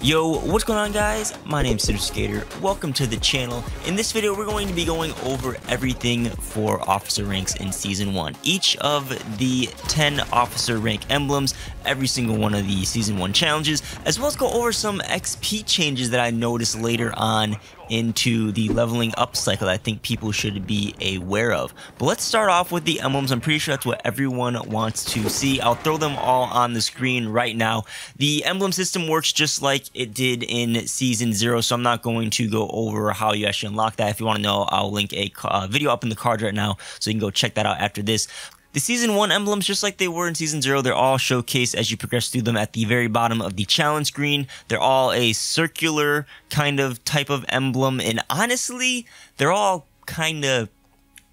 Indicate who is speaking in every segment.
Speaker 1: Yo, what's going on guys? My name is Synyster Skater. Welcome to the channel. In this video, we're going to be going over everything for officer ranks in Season 1. Each of the 10 officer rank emblems, every single one of the Season 1 challenges, as well as go over some XP changes that I noticed later on into the leveling up cycle that I think people should be aware of. But let's start off with the emblems. I'm pretty sure that's what everyone wants to see. I'll throw them all on the screen right now. The emblem system works just like it did in Season 0, so I'm not going to go over how you actually unlock that. If you want to know, I'll link a uh, video up in the card right now, so you can go check that out after this. The Season 1 emblems, just like they were in Season 0, they're all showcased as you progress through them at the very bottom of the challenge screen. They're all a circular kind of type of emblem, and honestly, they're all kind of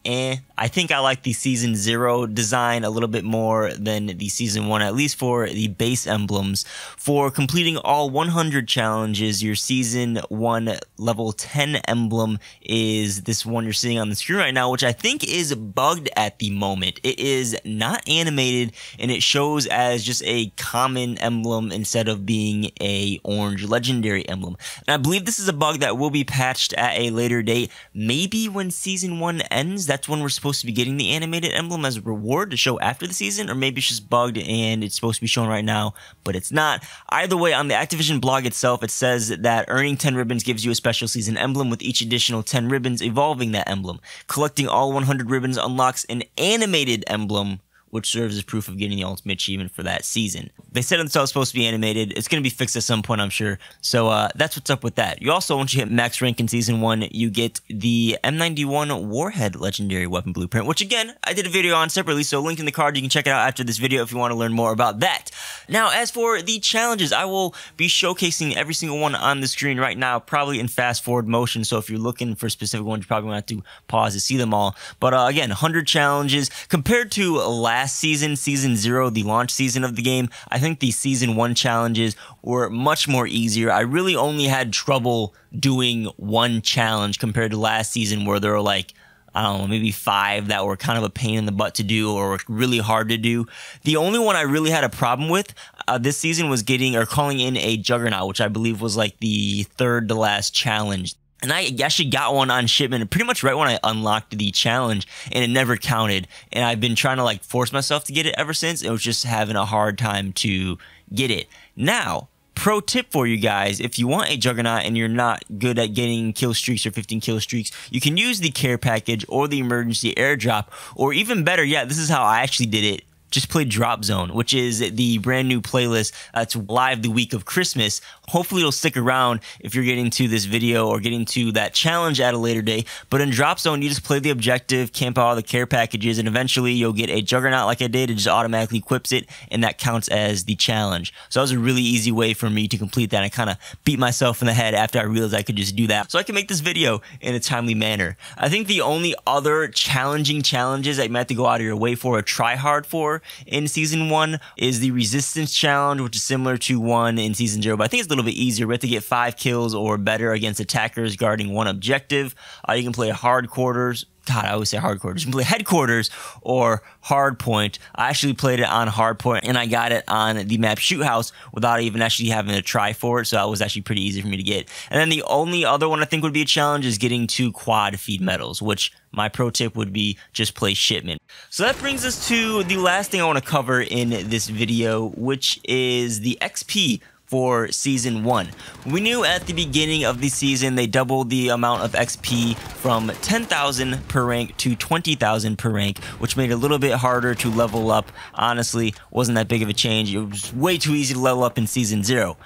Speaker 1: eh. I think I like the season zero design a little bit more than the season one, at least for the base emblems. For completing all 100 challenges, your season one level 10 emblem is this one you're seeing on the screen right now, which I think is bugged at the moment. It is not animated and it shows as just a common emblem instead of being a orange legendary emblem. And I believe this is a bug that will be patched at a later date, maybe when season one ends. That's when we're supposed to be getting the animated emblem as a reward to show after the season, or maybe it's just bugged and it's supposed to be shown right now, but it's not. Either way, on the Activision blog itself, it says that earning 10 ribbons gives you a special season emblem with each additional 10 ribbons evolving that emblem. Collecting all 100 ribbons unlocks an animated emblem which serves as proof of getting the ultimate achievement for that season. They said it's all supposed to be animated. It's going to be fixed at some point, I'm sure. So uh, that's what's up with that. You also, once you hit max rank in season one, you get the M91 Warhead Legendary Weapon Blueprint, which again, I did a video on separately, so link in the card. You can check it out after this video if you want to learn more about that. Now, as for the challenges, I will be showcasing every single one on the screen right now, probably in fast forward motion. So if you're looking for specific ones, you probably want to pause to see them all. But uh, again, 100 challenges compared to last last season, season zero, the launch season of the game, I think the season one challenges were much more easier. I really only had trouble doing one challenge compared to last season where there were like, I don't know, maybe five that were kind of a pain in the butt to do or really hard to do. The only one I really had a problem with uh, this season was getting or calling in a juggernaut, which I believe was like the third to last challenge. And I actually got one on shipment pretty much right when I unlocked the challenge and it never counted. And I've been trying to like force myself to get it ever since. It was just having a hard time to get it. Now, pro tip for you guys if you want a juggernaut and you're not good at getting kill streaks or 15 kill streaks you can use the care package or the emergency airdrop or even better yeah this is how i actually did it just play Drop Zone, which is the brand new playlist uh, that's live the week of Christmas. Hopefully, it'll stick around if you're getting to this video or getting to that challenge at a later day. But in Drop Zone, you just play the objective, camp out all the care packages, and eventually you'll get a Juggernaut like I did. It just automatically equips it, and that counts as the challenge. So that was a really easy way for me to complete that. I kind of beat myself in the head after I realized I could just do that. So I can make this video in a timely manner. I think the only other challenging challenges that you might have to go out of your way for or try hard for in season one is the resistance challenge, which is similar to one in season zero, but I think it's a little bit easier. We have to get five kills or better against attackers guarding one objective. Uh, you can play hard quarters, God, I always say hardcore. You can play headquarters or hardpoint. I actually played it on hardpoint and I got it on the map shoot house without even actually having to try for it. So that was actually pretty easy for me to get. And then the only other one I think would be a challenge is getting two quad feed medals, which my pro tip would be just play shipment. So that brings us to the last thing I want to cover in this video, which is the XP for season one. We knew at the beginning of the season they doubled the amount of XP from 10,000 per rank to 20,000 per rank, which made it a little bit harder to level up. Honestly, wasn't that big of a change. It was way too easy to level up in season zero.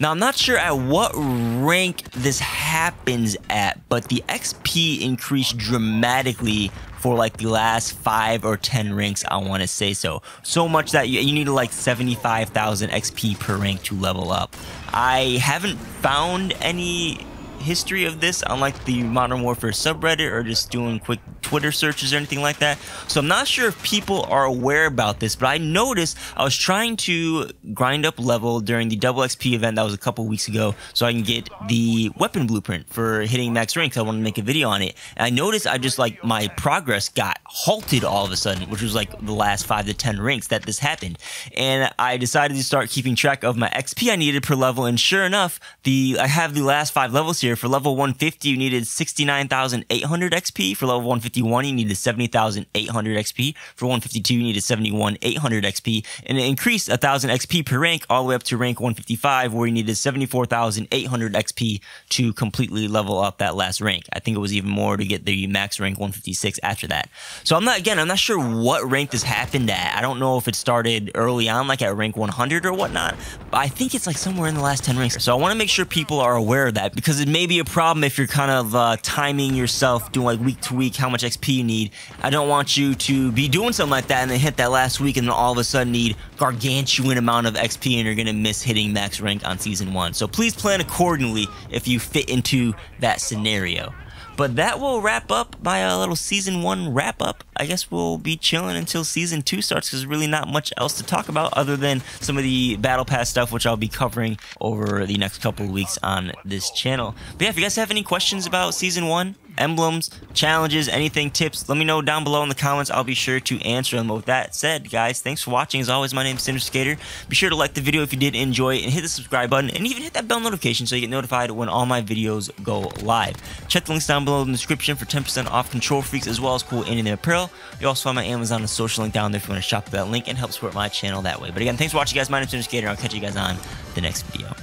Speaker 1: Now, I'm not sure at what rank this happens at, but the XP increased dramatically for like the last five or 10 ranks, I want to say so. So much that you, you need like 75,000 XP per rank to level up. I haven't found any history of this on like the Modern Warfare subreddit or just doing quick Twitter searches or anything like that. So I'm not sure if people are aware about this, but I noticed I was trying to grind up level during the double XP event that was a couple weeks ago so I can get the weapon blueprint for hitting max rank. I wanted to make a video on it. And I noticed I just like my progress got halted all of a sudden, which was like the last five to 10 ranks that this happened. And I decided to start keeping track of my XP I needed per level. And sure enough, the I have the last five levels here. For level 150, you needed 69,800 XP. For level 151, you needed 70,800 XP. For 152, you needed 71,800 XP. And it increased 1,000 XP per rank all the way up to rank 155, where you needed 74,800 XP to completely level up that last rank. I think it was even more to get the max rank 156 after that. So I'm not, again, I'm not sure what rank this happened at. I don't know if it started early on, like at rank 100 or whatnot, but I think it's like somewhere in the last 10 ranks. So I want to make sure people are aware of that because it may be a problem if you're kind of uh, timing yourself, doing like week to week how much XP you need. I don't want you to be doing something like that and then hit that last week and then all of a sudden need gargantuan amount of XP and you're going to miss hitting max rank on season one. So please plan accordingly if you fit into that scenario. But that will wrap up my uh, little season one wrap up. I guess we'll be chilling until season two starts because really not much else to talk about other than some of the battle pass stuff, which I'll be covering over the next couple of weeks on this channel. But yeah, if you guys have any questions about season one, emblems, challenges, anything, tips, let me know down below in the comments. I'll be sure to answer them. With that said, guys, thanks for watching. As always, my name is Synyster Skater. Be sure to like the video if you did enjoy it and hit the subscribe button and even hit that bell notification so you get notified when all my videos go live. Check the links down below in the description for 10% off Kontrol Freeks as well as cool anime apparel. You also find my Amazon and social link down there if you want to shop that link and help support my channel that way. But again, thanks for watching, guys. My name is Synyster Skater. I'll catch you guys on the next video.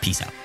Speaker 1: Peace out.